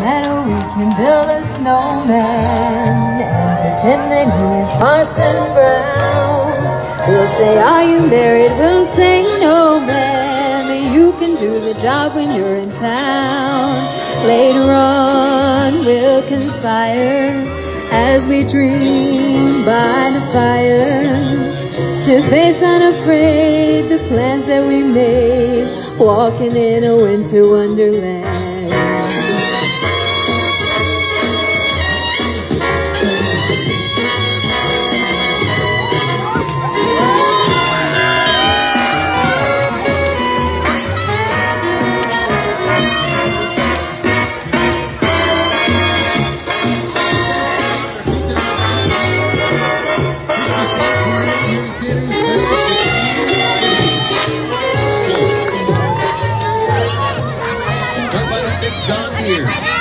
that we can build a snowman and pretend that he's Parson Brown. We'll say, Are you married? We'll say, No, man. You can do the job when you're in town. Later on, we'll conspire as we dream by the fire to face unafraid the plans that we made, walking in a winter wonderland. John Deere.